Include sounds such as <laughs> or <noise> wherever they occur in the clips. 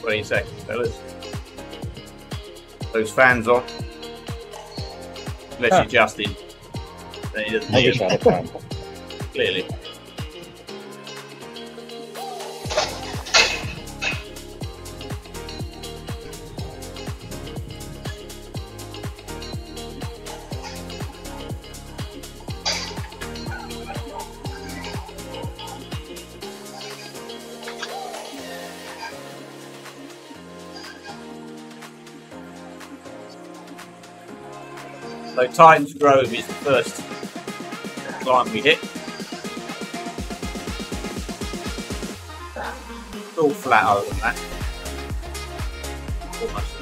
Twenty seconds, fellas. Those fans on. Unless Huh. you're Justin. Then he doesn't I hear wish I had a fan. <laughs> clearly. Titans Grove is the first climb we hit. It's all flat than that. Almost.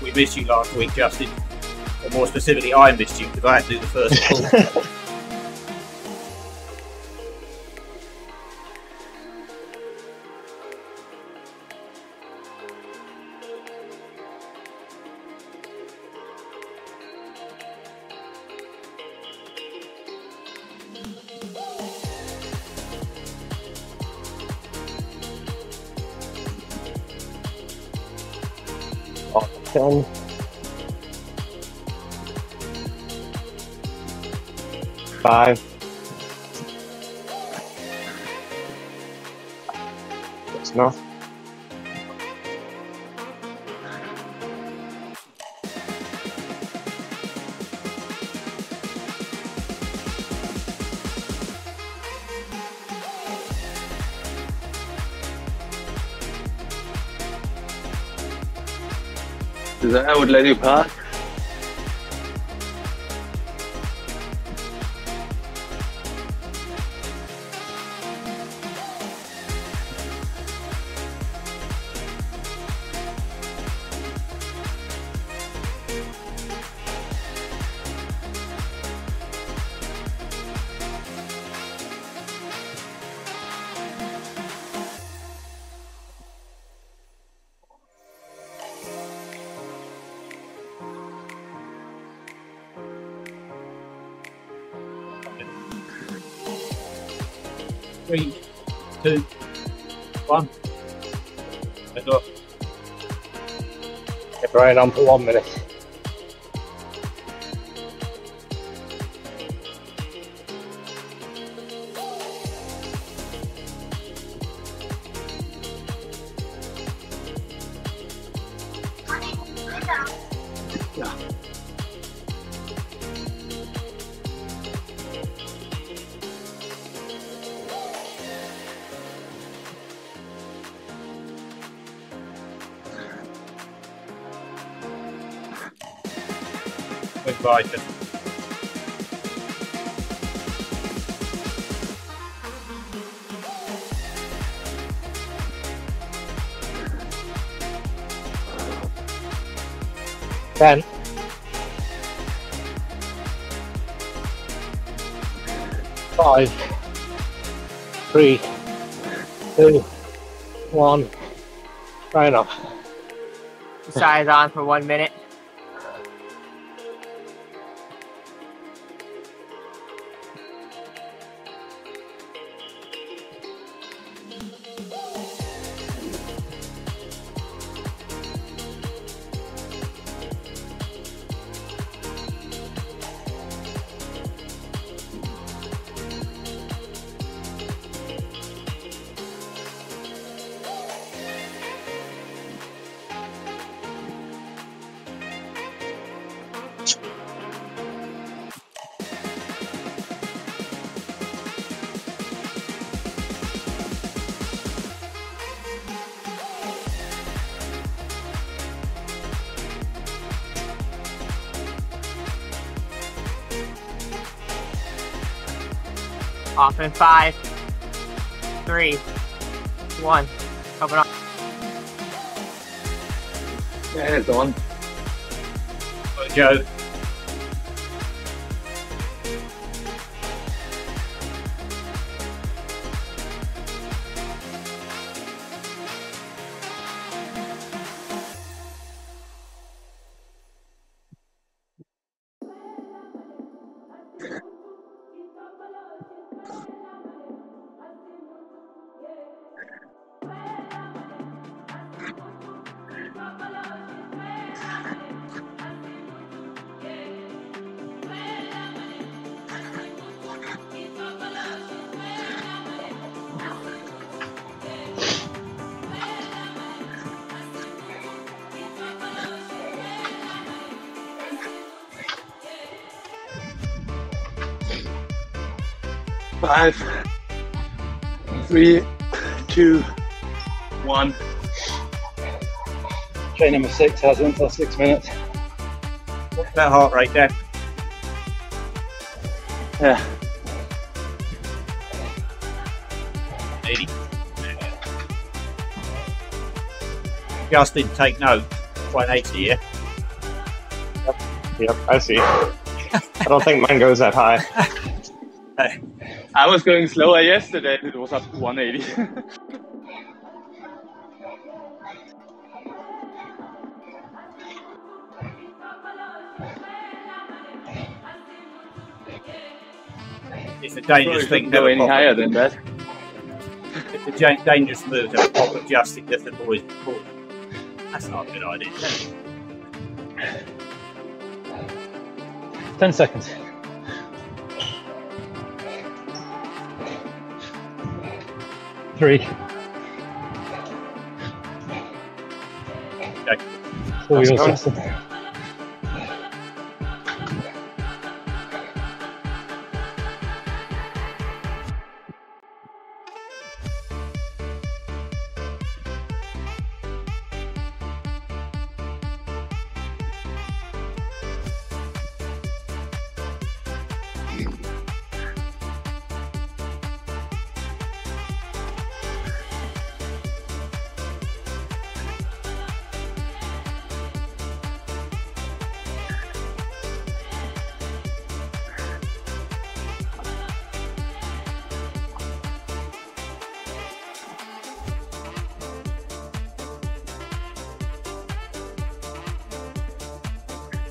We missed you last week, Justin. Or more specifically, I missed you because I had to do the first <laughs> Five. That's enough. Is that Howard Lady Park? Three, two, one. Brian on for one minute. 10. Five, three, two, one. Sign off. Josiah on for one minute. Off in five, three, one. Coming up. Yeah, it's on. Go, three, two, one. Train number six has until six minutes. What's that heart rate there? Yeah. 80. Just didn't take note. Quite 80, yeah? Yep, I see. I don't think mine goes that high. <laughs> I was going slower yesterday. It was up to 180. <laughs> It's a dangerous Probably thing couldn't to have go a any pop- higher than that. It's a dangerous move to pop of Justin just the boys before. That's not a good idea. 10 seconds. Three. Okay. Four wheels,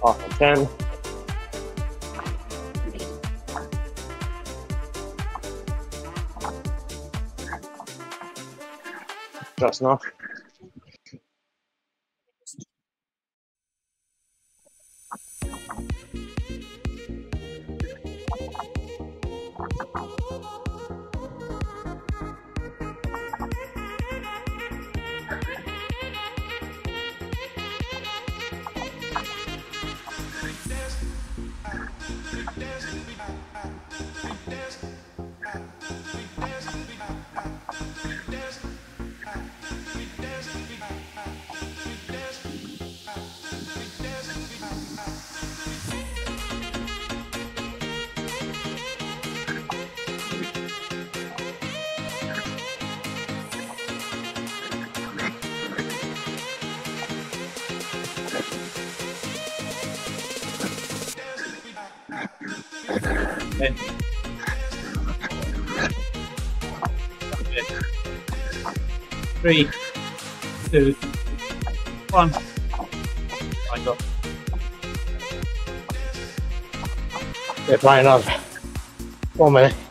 Off in 10. Just Three, two, one. I got Yeah, Brian on. One minute.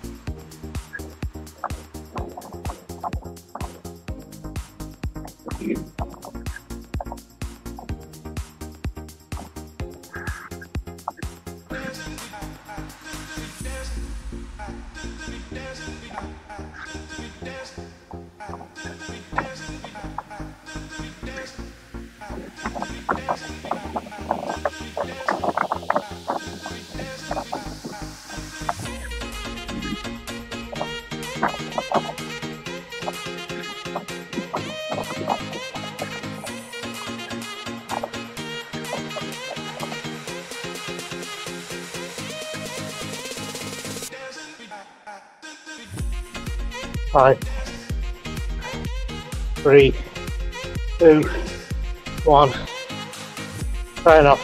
Five, three, two, one. Try enough.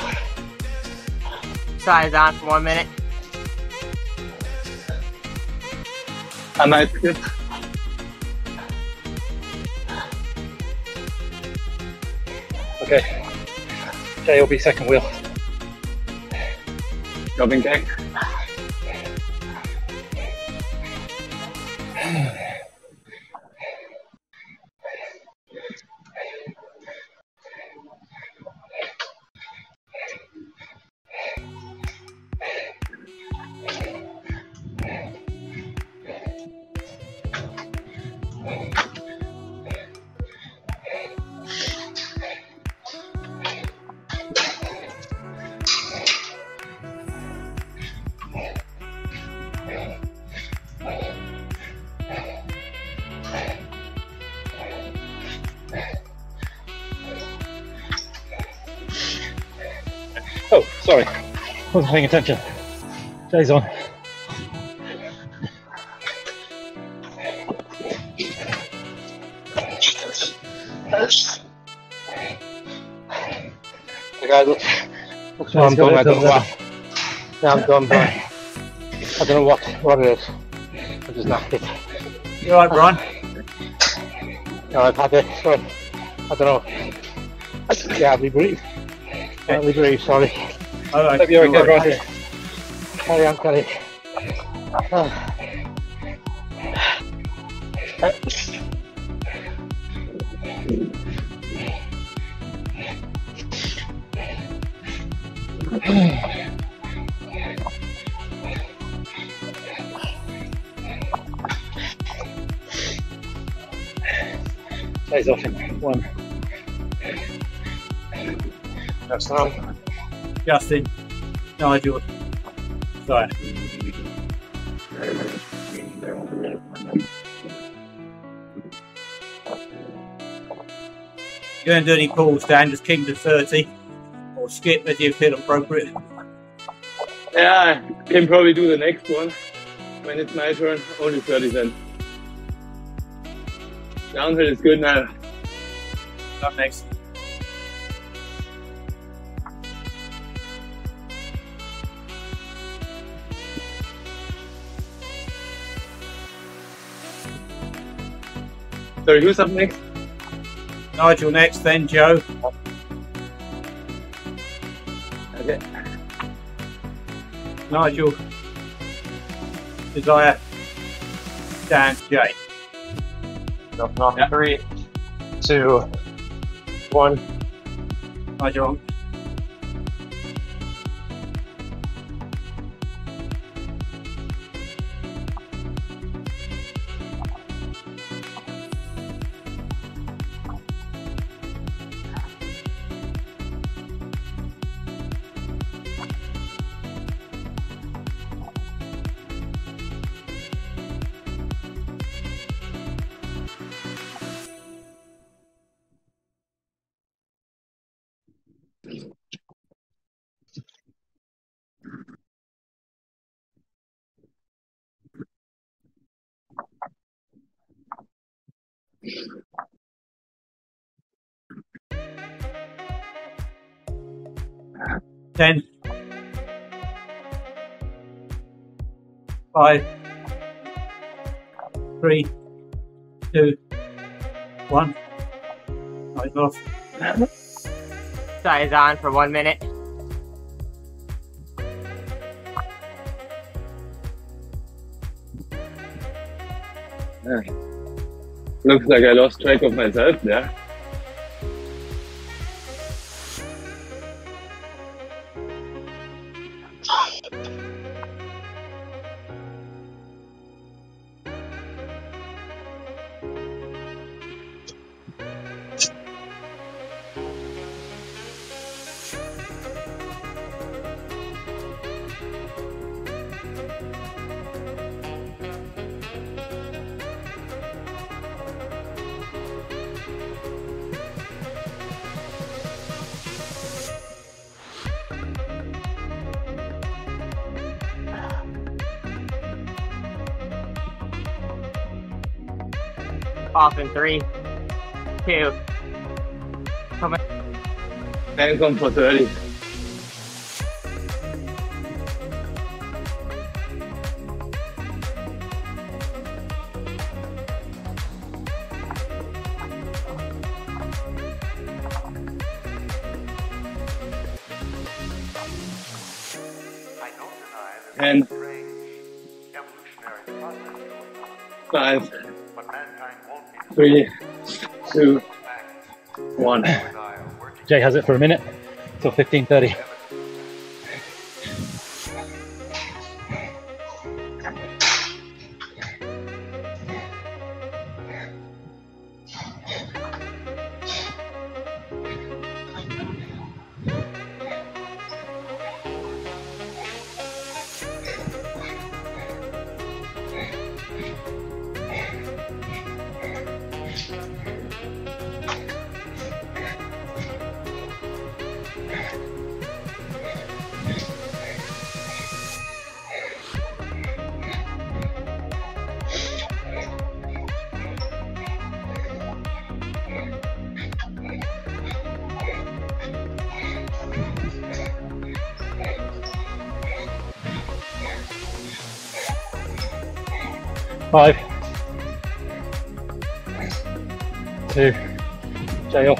Josiah on for one minute. I might skip. Okay. Jay will be second wheel. Jobbing gang. Wasn't paying attention. Jay's on. Okay, look. Looks like I'm done. I don't know what. Yeah, I'm done, but I don't know what what it is. I just knocked it. You alright, Brian? No, I've had it. Sorry. I don't know. Yeah, we breathe. Can't we breathe? Sorry. Alright. Hope you're okay, alright. Brian. Carry on, Kelly. Ah. Stays off in one. That's enough. Justin. Nigel. Sorry. You don't do any pulls down, just keep to 30 or skip as you feel appropriate. Yeah, I can probably do the next one when it's my turn. Only 30 then. Downhill is good now. Up next. Sorry, who's up next? Nigel next, then Joe. Okay. Nigel. Josiah. Dan, Jay. Enough, enough. Yeah. Three, two, one. Nigel on. Ten. Five. Three. Two. One. Nice off. <laughs> Josiah on for one minute. Looks like I lost track of myself there. Come for 30. And five, three, two, one. Jay has it for a minute till 15:30. Five. Two. Stay up.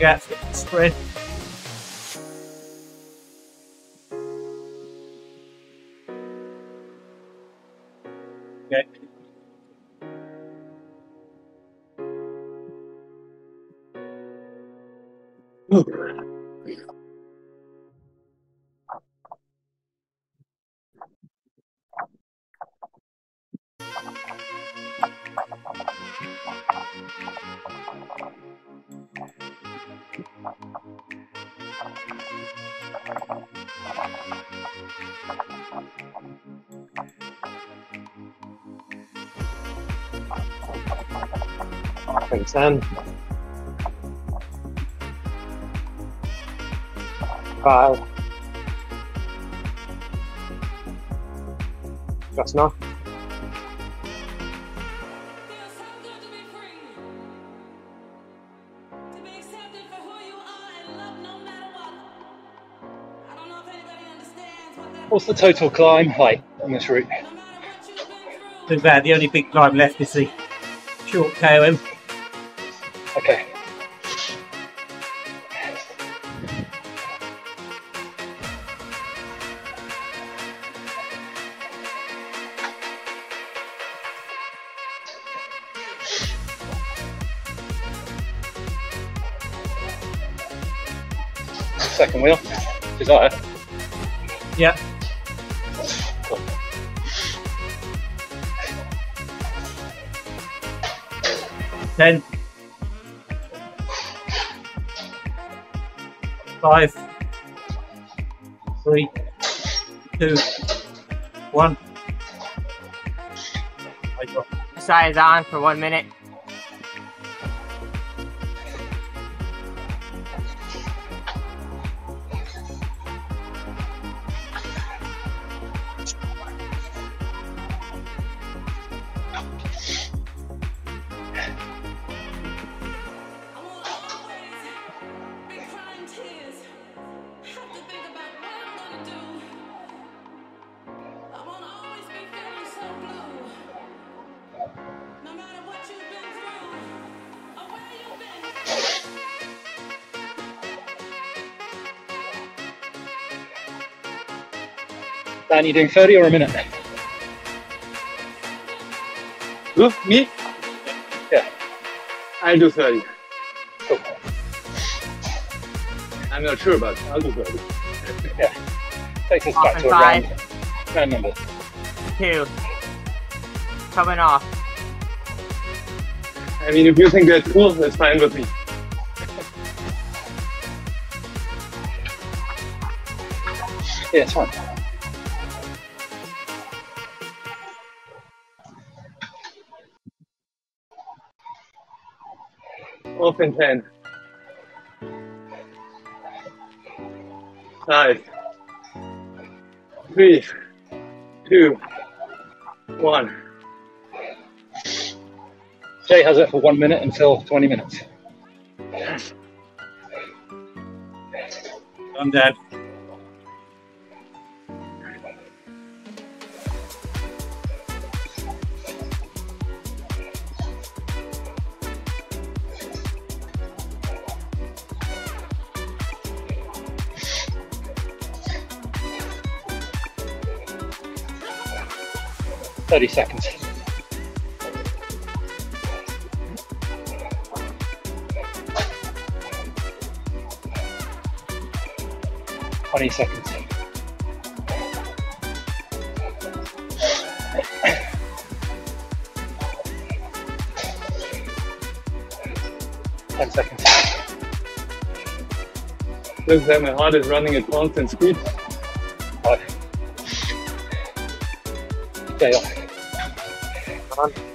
Gaps, spread. Anybody understands what that What's the total climb height on this route? no matter what you've been through. Too bad. The only big climb left is the short KOM. Five. Three. Two. One. Josiah on for one minute. Dan, you're doing 30 or a minute? Who? Me? Yeah. I'll do 30. Cool. I'm not sure about it. I'll do 30. <laughs> Yeah. Take us Off back in to a five. round, round number. Two. Coming off. I mean, if you think that's cool, that's fine with me. <laughs> Yeah, it's fine. Off in 10. Five. Three. Two. One. Jay has it for one minute until 20 minutes. I'm dead. Thirty seconds. Twenty seconds. Ten seconds. Looks like my heart is running at constant speed. Five. Stay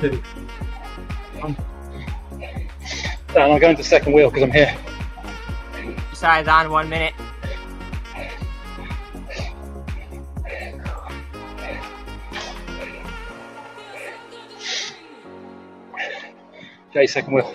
Two. Dan, I'm going to second wheel because I'm here. Josiah's on one minute. Jay, second wheel.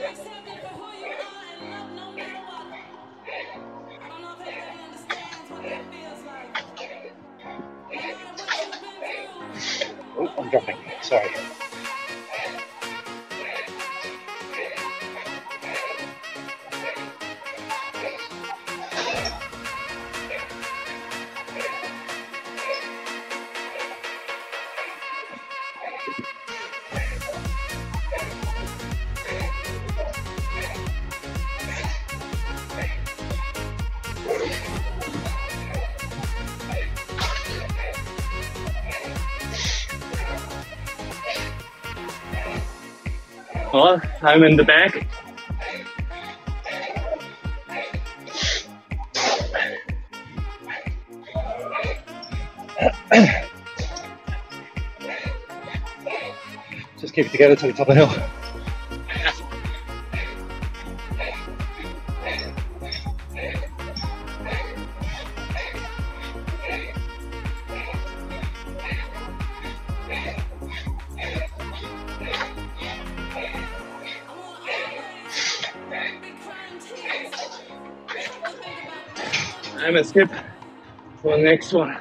I'm in the back. Just keep it together till the top of the hill. I'm gonna skip for the next one.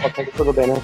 I'll take it for the banner.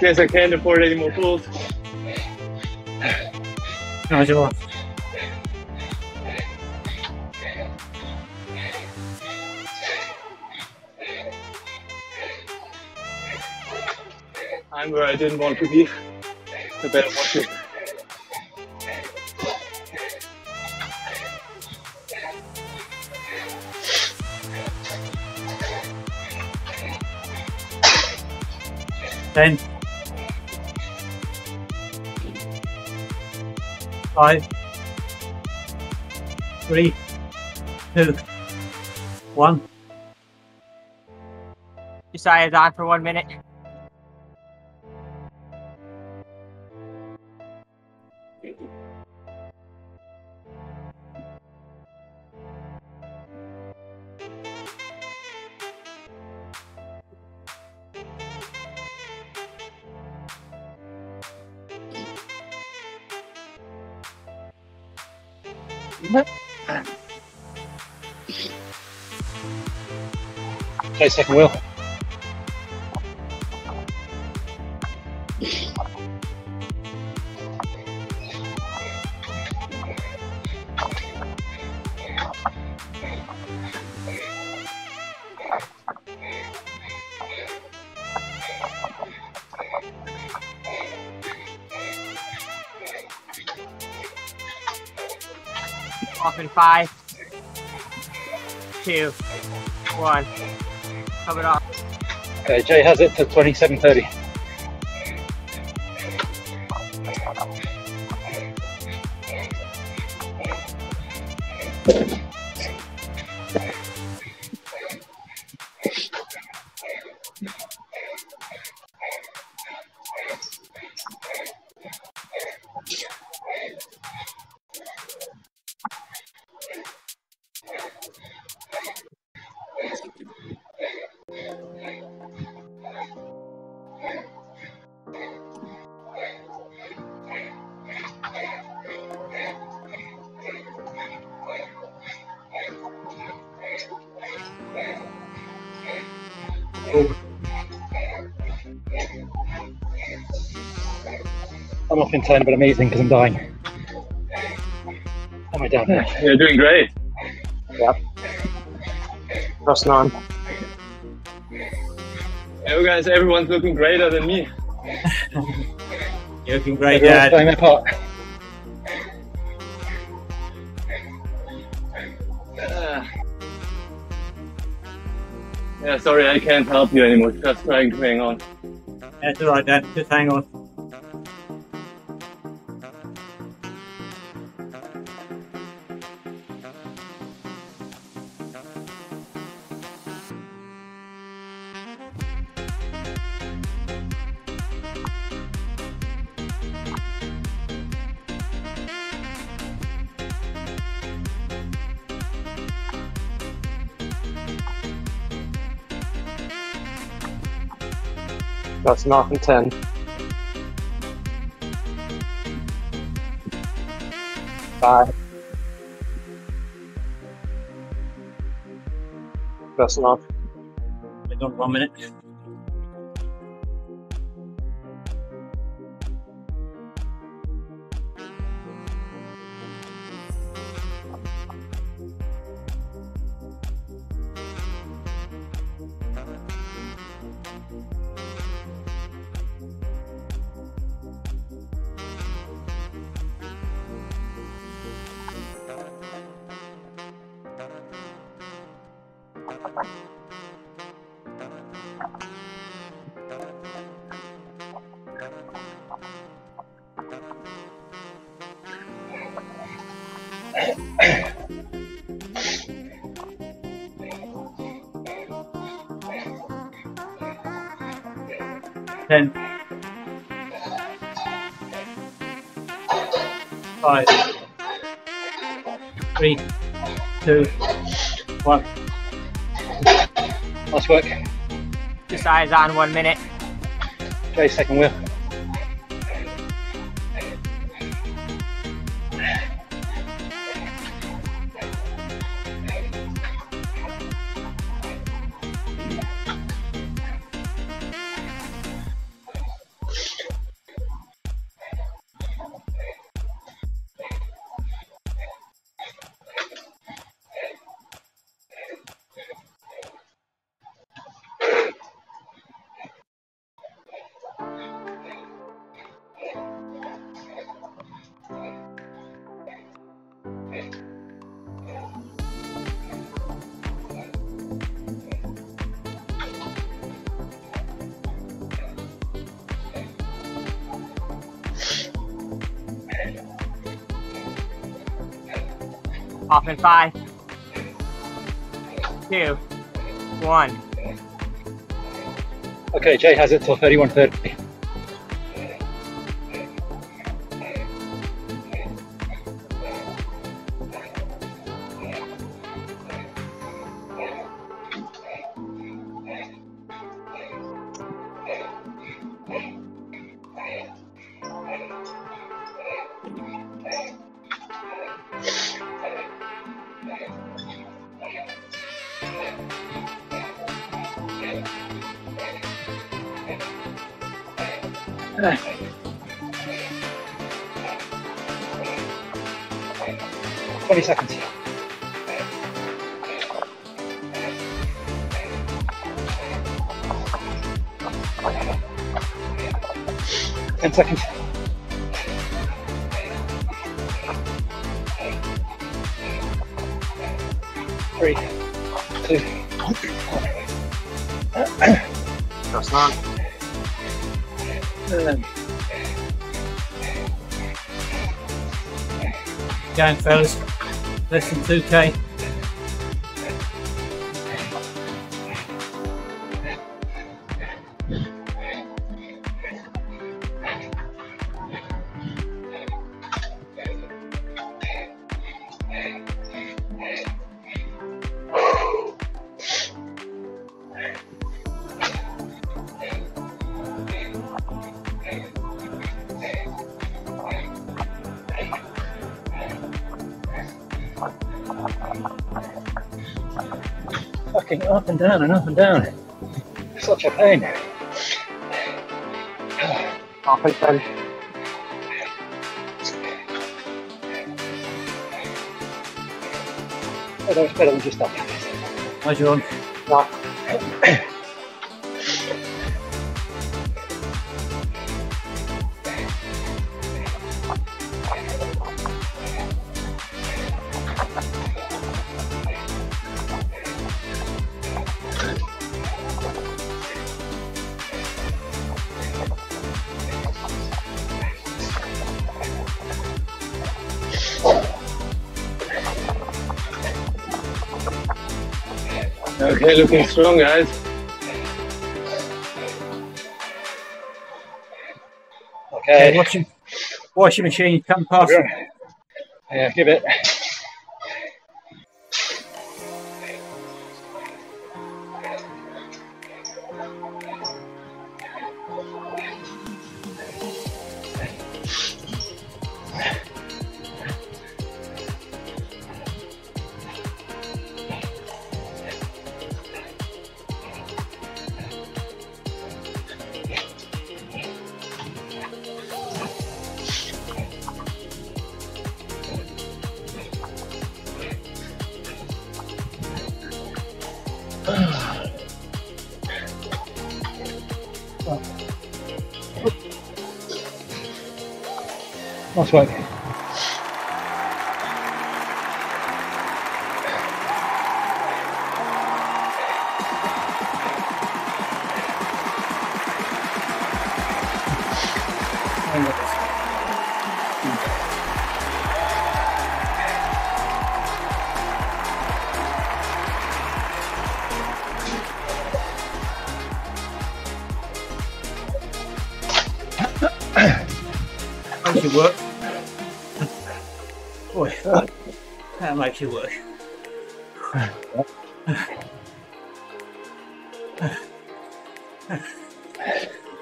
Guess I can't afford any more pools. No, sure. I'm where I didn't want to be. I better watch it. Ten. Five. Three. Two. One. Josiah's on for one minute. Jay, second wheel. Five, two, one. Coming off. Okay, Jay has it to 27.30. in 10, but I'm eating because I'm dying. Am I down here? You're doing great. Yep. That's none. You guys, everyone's looking greater than me. <laughs> You're looking great, Everyone's Dad. playing their part. Ah. <sighs> yeah, sorry, I can't help you anymore. Just trying to hang on. That's all right, Dad. Just hang on. That's off in 10. Five. That's off. We've got one minute. Ten. Five. Three. Two. One. Nice work. Just eyes on one minute. Jay, second wheel. Off in five, two, one. Okay, Jay has it till 31.30. Three, two, That's not. Going, fellas. Less than 2k. Down and up and down. Such a pain. Oh, thanks, buddy. I know it's better than just that. Hi, John. Okay, looking strong, guys. Okay, Okay. washing, washing machine come past. Yeah, give it. Nice work. That makes you work.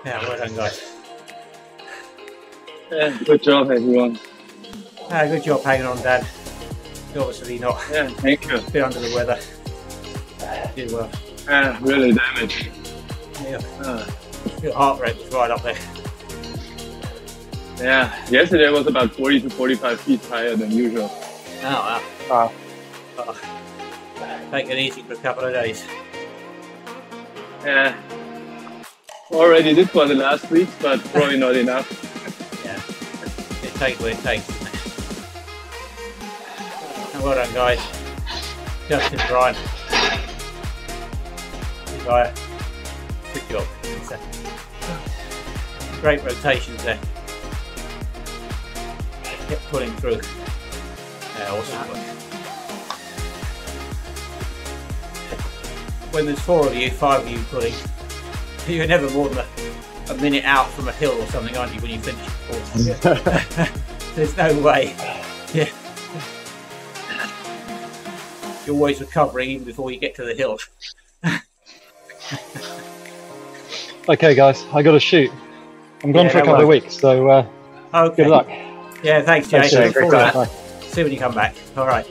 Yeah, well done, guys. Yeah, good job, everyone. Ah, good job hanging on, Dad. You're obviously not Yeah, thank you. a bit under the weather. Did well. Yeah, really damaged. Yeah, Ah, your heart rate was right up there. yeah, yesterday was about 40 to 45 feet higher than usual. Oh, wow. Oh. Take it easy for a couple of days. Yeah. Already did for the last week, but probably not enough. <laughs> Yeah. It takes what it takes. doesn't it? And well done, guys. Justin, Brian. Josiah. Good job. Great rotations there. Kept pulling through. Yeah, awesome When there's four of you, five of you pulling, <laughs> you're never more than a, a minute out from a hill or something, aren't you, when you finish? <laughs> <laughs> There's no way. Yeah. You're always recovering even before you get to the hill. Okay, guys, I got to shoot. I'm gone Yeah, for a couple of weeks, so uh, Okay. good luck. Yeah, thanks, Jay. Thanks, Jay. Look Great forward to time. that. See when you come back. All right.